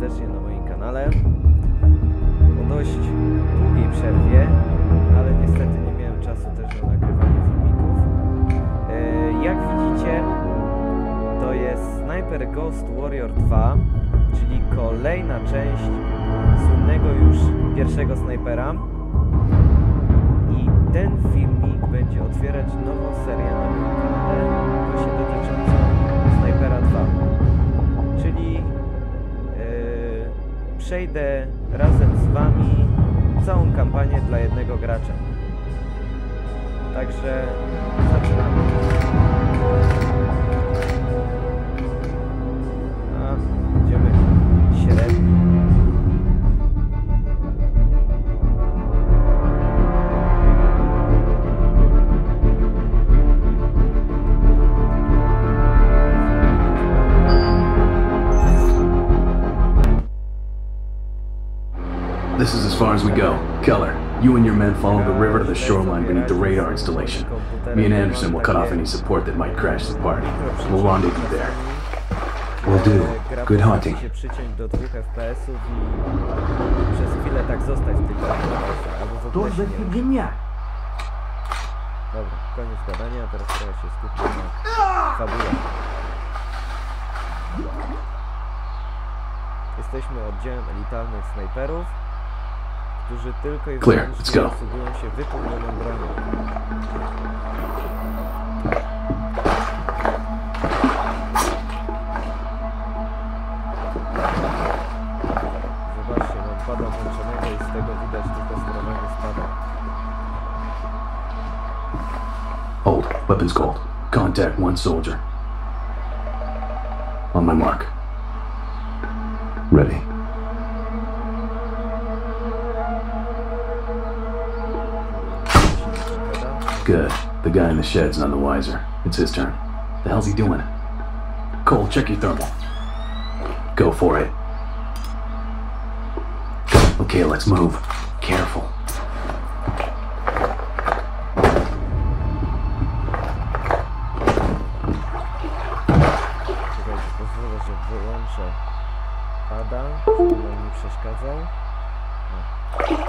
serdecznie na moim kanale. Po dość długiej przerwie, ale niestety nie miałem czasu też na nagrywanie filmików. E, Jak widzicie, to jest Sniper Ghost Warrior 2, czyli kolejna część słynnego już pierwszego snajpera. I ten filmik będzie otwierać nową serię na moim kanale, przejdę razem z Wami całą kampanię dla jednego gracza. Także zaczynamy. You and your men follow the river to the shoreline beneath the radar installation. Me and Anderson will cut off any support that might crash the party. We'll rendezvous there. Will do. Good hunting. Dobra, koniec gadania, teraz trzeba się skupić na fabule. Jesteśmy oddziałem elitarnych snajperów. Clear, let's go. się wypełnioną bronią. Zobaczcie, mam pada włączonego i z tego widać tylko sterowanie spada. Hold. Weapons cold. Contact one soldier. On my mark. Ready. Good. The guy in the shed's none the wiser. It's his turn. The hell's he doing? Cole, check your thermal. Go for it. Okay, let's move. Careful. Pozwolę, że wyłączę pada, żeby nam przeszkadzał.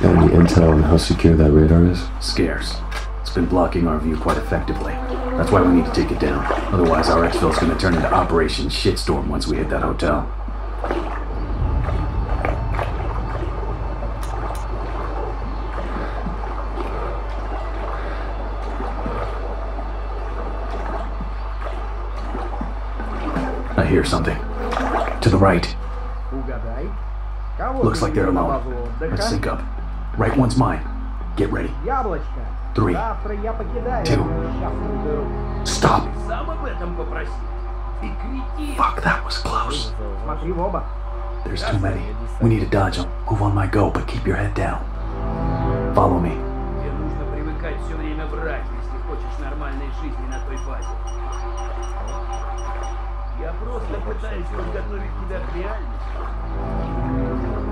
Got any intel on how secure that radar is? Scarce. It's been blocking our view quite effectively. That's why we need to take it down. Otherwise, our exfil's gonna turn into Operation Shitstorm once we hit that hotel. I hear something. To the right. Looks like they're alone. Let's sync up. Right one's mine. Get ready. Three, two, stop. Fuck, that was close. There's too many. We need to dodge them. Move on my go, but keep your head down. Follow me.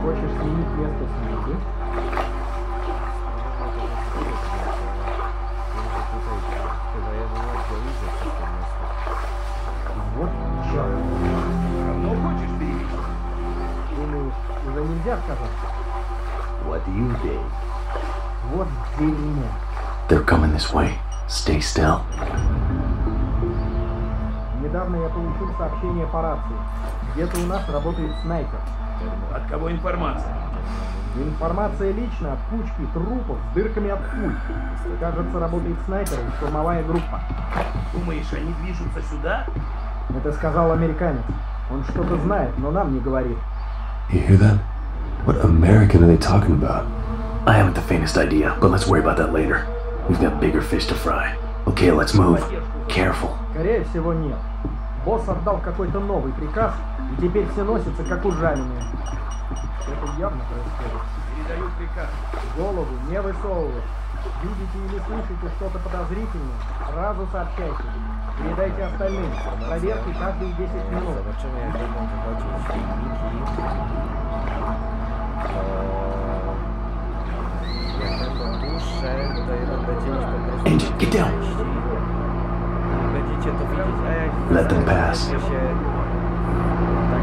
Хочешь сменить место с Вот черт. Равно хочешь перевести? Думаю, уже нельзя сказать. What do you think? Вот дерьмо. They're coming this way. Stay still. Недавно я получил сообщение по рации. Где-то у нас работает снайпер. От кого информация? Информация лично от кучки трупов с дырками от пуль. Кажется, работает снайпер и штурмовая группа. Думаешь, они движутся сюда? Это сказал американец. Он что-то знает, но нам не говорит. You hear that? What American are they talking about? I haven't the faintest idea, but let's worry about that later. We've got bigger fish to fry. Okay, let's move. Careful. Скорее всего, нет. Босс отдал какой-то новый приказ, и теперь все носятся, как ужаленные. Это явно происходит. Передаю приказ. Голову не высовывать. Видите или слышите что-то подозрительное, сразу сообщайте. Передайте остальным. Проверки каждые 10 минут. Prostu Angel, get down. Let them pass. będzie się tak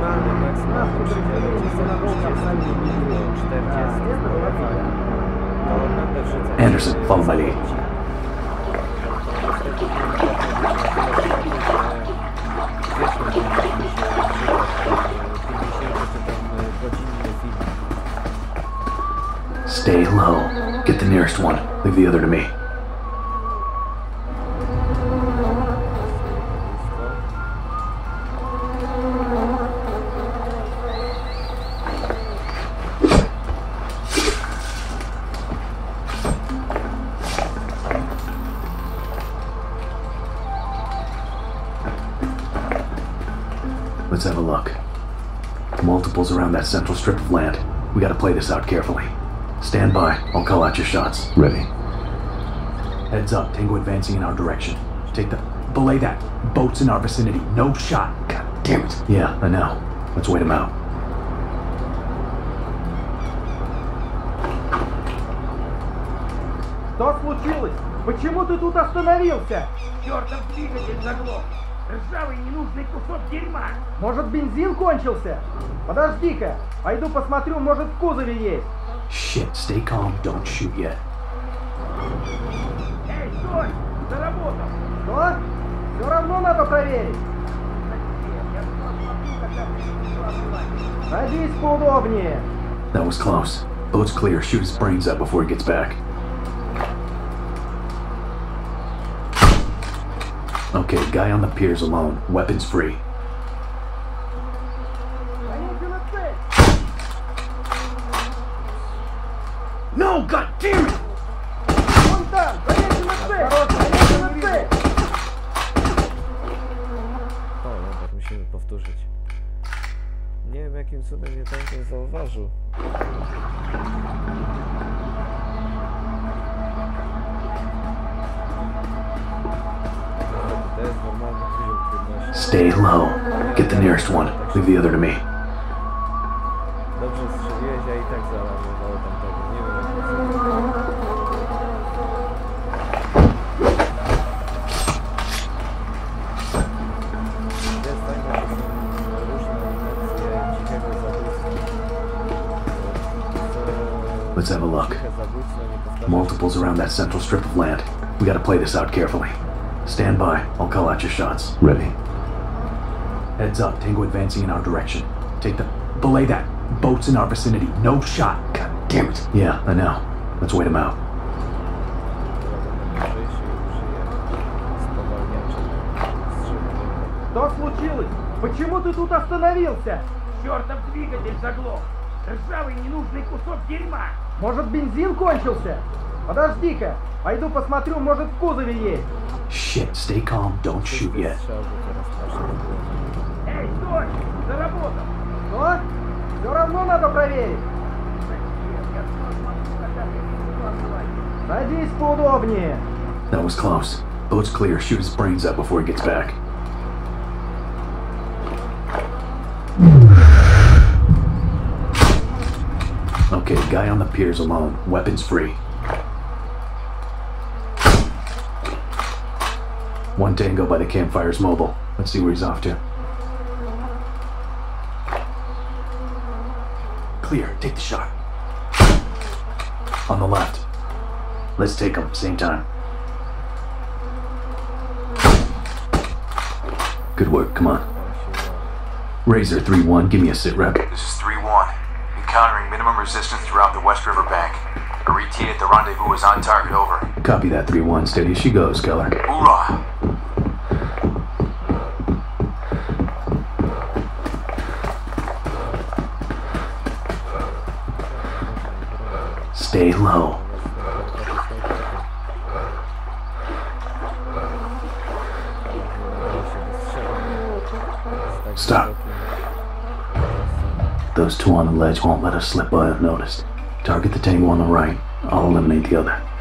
no, ale maksymalny przydzielę czasem 30 do 40 połowami, to będę wrzucać... Anderson, follow my lead. Stay low. Get the nearest one. Leave the other to me. Multiples around that central strip of land. We gotta play this out carefully. Stand by. I'll call out your shots. Ready. Heads up. Tango advancing in our direction. Take the... Belay that. Boats in our vicinity. No shot. God damn it. Yeah, I know. Let's wait him out. Что случилось? Почему ты тут остановился? Чертов двигатель заглох! Ржавый ненужный кусок дерьма! Может, бензин кончился? Подожди-ка, пойду посмотрю, может, в кузове есть. Shit. Stay calm. Don't shoot yet. Эй, стой! Заработал! Что? Все равно надо проверить. Я посмотрю, когда все открывать. Садись поудобнее. That was close. Boat's clear. Shoot his brains out before he gets back. Okay, guy on the pier's alone. Weapons free. Stay low. Get the nearest one. Leave the other to me. that central strip of land. We gotta play this out carefully. Stand by. I'll call out your shots. Ready. Heads up. Tango advancing in our direction. Take the... Belay that. Boats in our vicinity. No shot. God damn it. Yeah, I know. Let's wait him out. Dobra, będę mądrzejszy i użyję spowalniaczy strzelania. Что случилось? Почему ты тут остановился? Чертов двигатель заглох! Ржавый ненужный кусок дерьма! Может, бензин кончился? Подожди-ка, пойду посмотрю, может, в кузове есть. Shit. Stay calm. Don't shoot yet. Strzał, bo teraz nasze było. Эй, стой! Заработал! Что? Все равно надо проверить. Я посмотрю, когда все открывать. Садись поудобнее. That was close. Boat's clear. Shoot his brains out before he gets back. Okay, guy on the pier's alone. Weapons free. One tango by the campfire's mobile. Let's see where he's off to. Clear. Take the shot. On the left. Let's take him. Same time. Good work. Come on. Razor 3 1. Give me a sit rep. This is 3 1. Encountering minimum resistance throughout the West River Bank. Repeat, the rendezvous is on target. Over. Copy that 3 1. Steady as she goes, Keller. Hoorah! Stay low. Stop. Those two on the ledge won't let us slip by unnoticed. Target the tango on the right. I'll eliminate the other.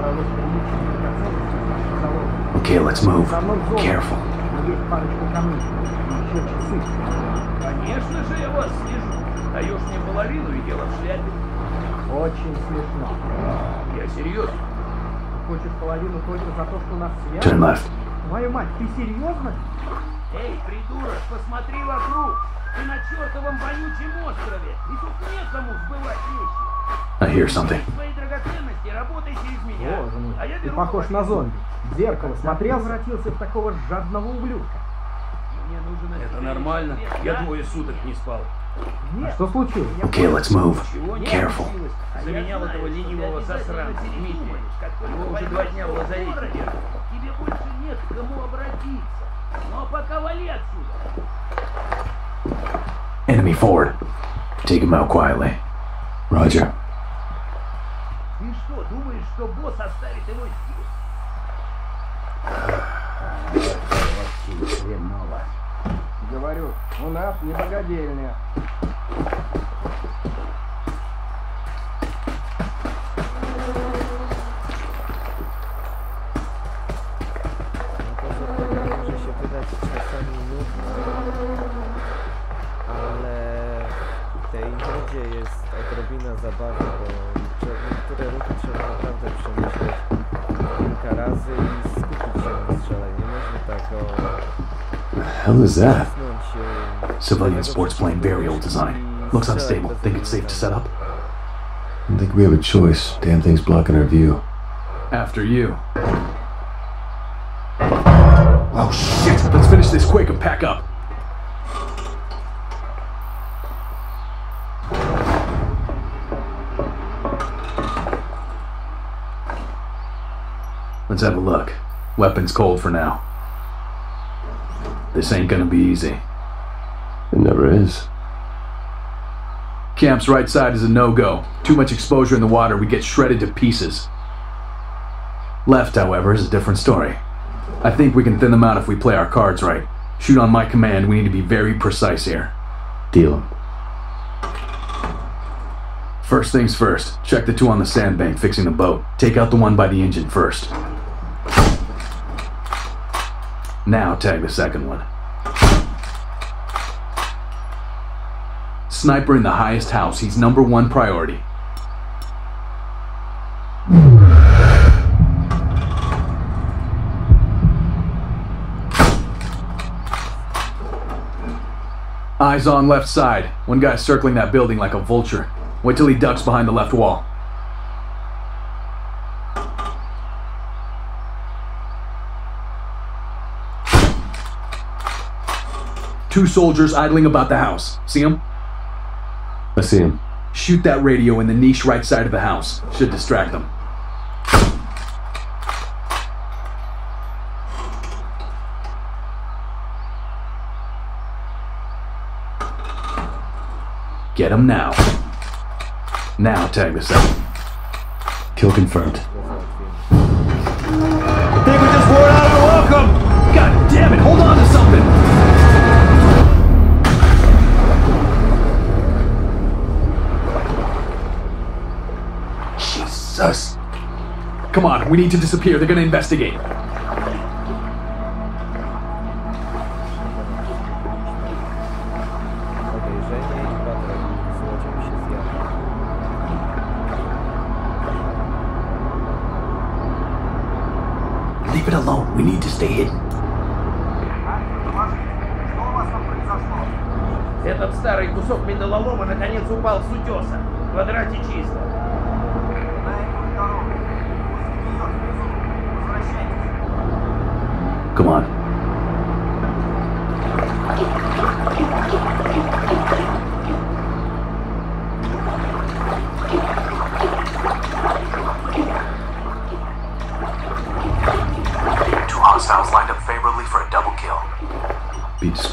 драгоценностей в нашем салоне. Okay, let's move. В основном золото. Careful. Но есть парочка камней. И еще часы. Конечно же я вас слежу. Даешь мне половину и дело в шляпе. Очень смешно. Я серьезно. Хочешь половину только за то, что нас связано? Твою мать, ты серьезно? Эй, придурок, посмотри вокруг. Ты на чертовом вонючем острове. И тут некому сбывать вещи. I hear something. Свои драгоценности работай через меня. Боже мой, а я ты похож на зомби. В зеркало смотрел, превратился в такого жадного ублюдка. Мне нужен Это нормально. Я двое суток не спал. А что случилось? Okay, let's move. Careful. А Заменял этого ленивого засранца Дмитрия. передумаешь, как только Его уже два дня в лазарете держат. Тебе больше нет к кому обратиться. Ну а пока вали отсюда. Enemy forward. Take him out quietly. Roger. Ты что, думаешь, что босс оставит его здесь? Говорю, у нас не богадельня. No to, że to może się wydać czasami nudne, ale w tej nudzie jest odrobina zabawy, bo cze- niektóre ruchy trzeba naprawdę przemyśleć kilka razy i skupić się na strzelaniu. Nie można tak o The hell is that? Civilian sports plane, very old design. Looks unstable. Think it's safe to set up? I don't think we have a choice. Damn thing's blocking our view. After you. Oh shit! Let's finish this quick and pack up. Let's have a look. Weapons cold for now. This ain't gonna be easy. It never is. Camp's right side is a no-go. Too much exposure in the water, we get shredded to pieces. Left, however, is a different story. I think we can thin them out if we play our cards right. Shoot on my command, we need to be very precise here. Deal 'em. First things first, check the two on the sandbank fixing the boat. Take out the one by the engine first. Now tag the second one. Sniper in the highest house, he's number one priority. Eyes on left side. One guy's circling that building like a vulture. Wait till he ducks behind the left wall. Two soldiers idling about the house. See them? I see them. Shoot that radio in the niche right side of the house. Should distract them. Get him now. Now tag the second. Kill confirmed. Jesus! Come on, we need to disappear. They're gonna investigate.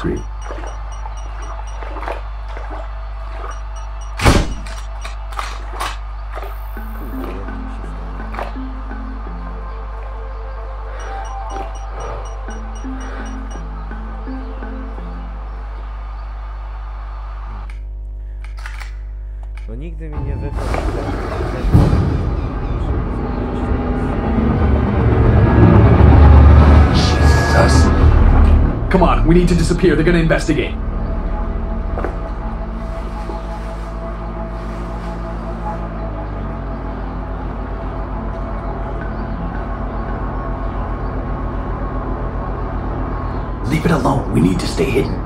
Discreet. We need to disappear. They're gonna investigate. Leave it alone. We need to stay hidden.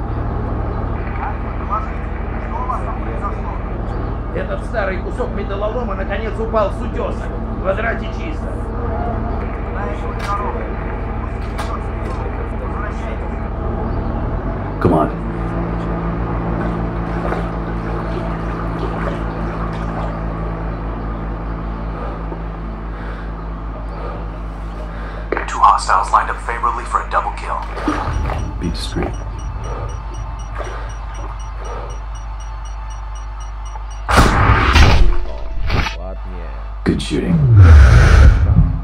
Этот старый кусок металлолома наконец упал с утеса. В квадрате чисто. Come on. Two hostiles lined up favorably for a double kill. Be discreet. Good shooting.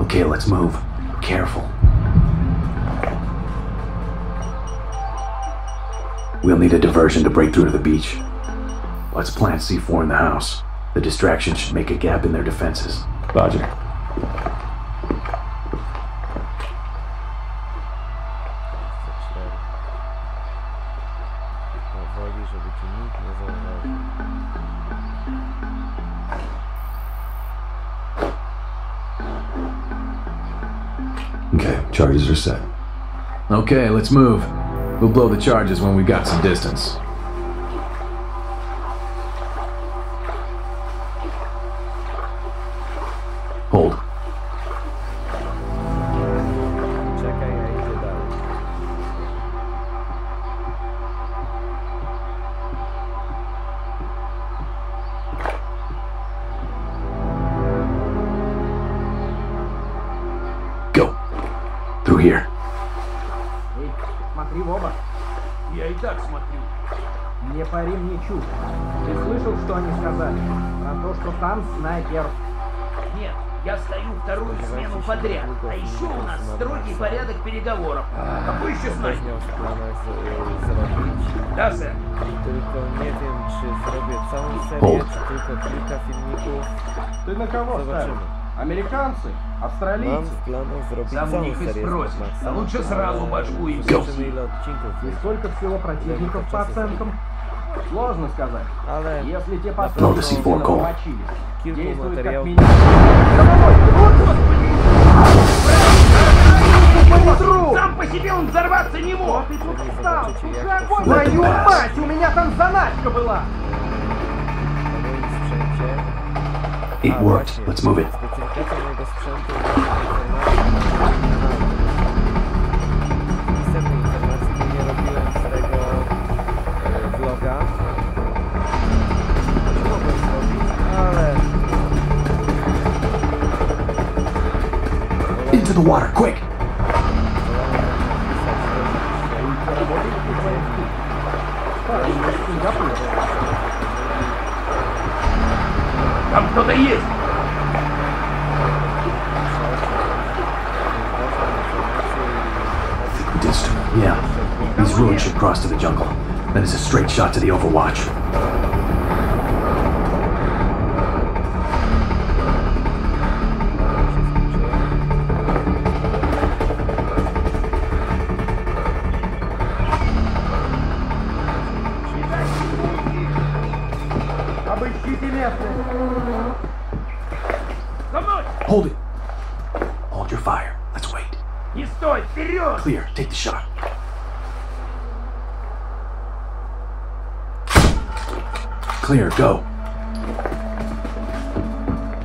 Okay, let's move. Careful. We'll need a diversion to break through to the beach. Let's plant C4 in the house. The distraction should make a gap in their defenses. Roger. C4. Powoli, żeby ci nikt nie zauważył. Okay, charges are set. Okay, let's move. We'll blow the charges when we've got some distance. Hold. Czekaj, ja idę dalej. Go. Through here. Оба. Я и так смотрю. Не пари мне чушь. Ты слышал, что они сказали? Про то, что там снайпер. Нет, я стою вторую смену подряд. А еще у нас строгий порядок переговоров. Какой еще снайпер? zrobić. Да, сэр. Tylko nie wiem, czy zrobię całą serię, czy tylko kilka filmików. Ты на кого Zobaczymy. Американцы? Австралийцы. Нам, Сам у них и спросишь, а лучше сразу башку им бьешь. И сколько всего противников по оценкам? Сложно сказать. Если те поставки намочили, Действует как минимум... Сам по себе он взорваться не мог! Ты тут встал! Твою мать! У меня там заначка была! It worked. Let's move it. sprzętu Into the water, quick! Tam to jest! Ruins should cross to the jungle. Then it's a straight shot to the Overwatch. clear. Go.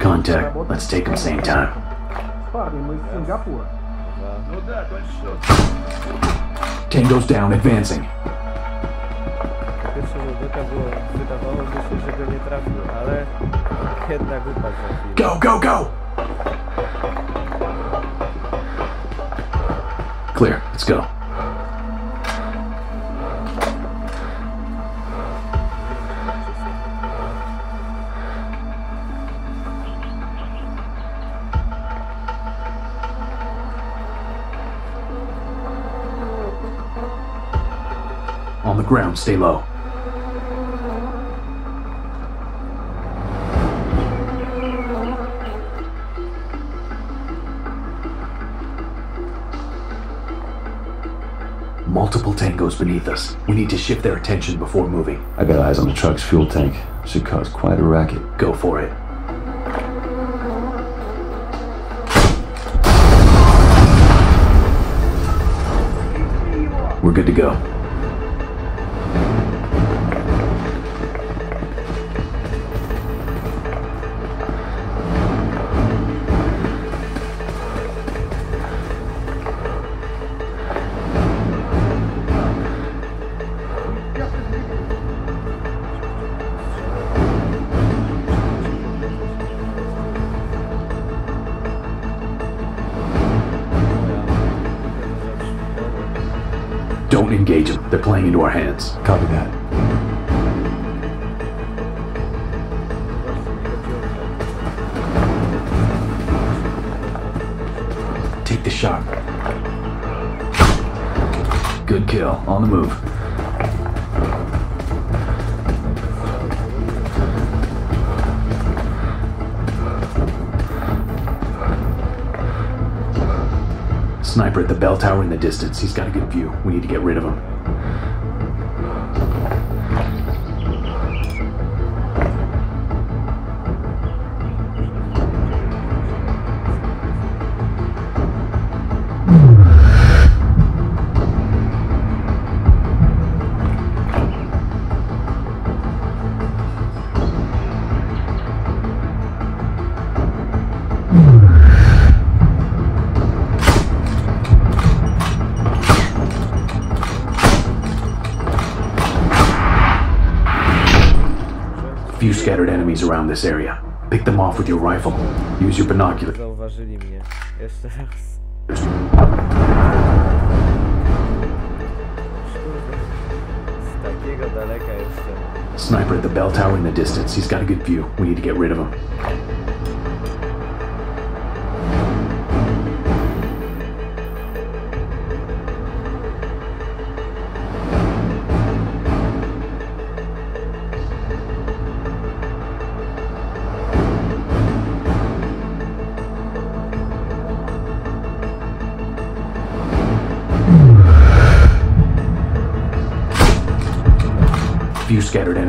Contact. Let's take them same time. Tango's down, advancing. Go, go, go! Clear. Let's go. Ground. Stay low. Multiple tangos beneath us. We need to shift their attention before moving. I got eyes on the truck's fuel tank. Should cause quite a racket. Go for it. We're good to go. Don't engage them. They're playing into our hands. Copy that. Take the shot. Good kill. On the move. Sniper at the bell tower in the distance. He's got a good view. We need to get rid of him. Scattered enemies around this area. Pick them off with your rifle. Use your binoculars. Zauważyli mnie. Jeszcze raz. Z takiego daleka jeszcze. Sniper at the bell tower in the distance. He's got a good view. We need to get rid of him.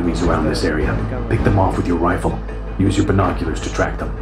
Enemies around this area. Pick them off with your rifle. Use your binoculars to track them.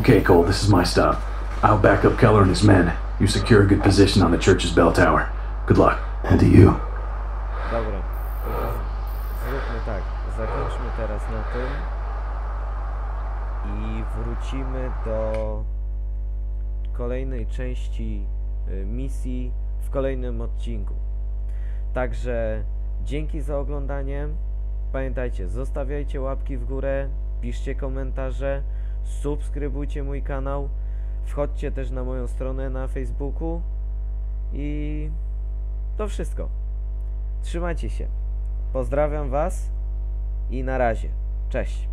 Okay, Cole, this is my stop. I'll back up Keller and his men. You secure a good position on the church's bell tower. Good luck. And to you. Dobra. Zróbmy tak. Zakończmy teraz na tym. I wrócimy do kolejnej części y, misji w kolejnym odcinku. Także dzięki za oglądanie. Pamiętajcie, zostawiajcie łapki w górę, piszcie komentarze, subskrybujcie mój kanał, wchodźcie też na moją stronę na Facebooku i to wszystko. Trzymajcie się. Pozdrawiam Was i na razie. Cześć.